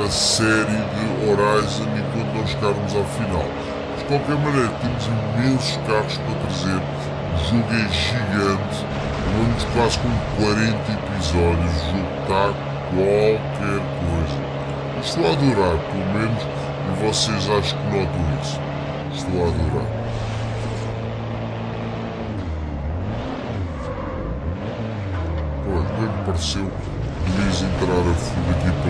a série de Horizon enquanto não chegarmos ao final. De qualquer maneira, temos imensos carros para trazer. O jogo é gigante. Vamos quase com 40 episódios. O jogo está qualquer coisa. Estou a adorar, pelo menos, e vocês acho que notam isso. Estou a adorar. Olha, não me é pareceu, devias entrar a fundo aqui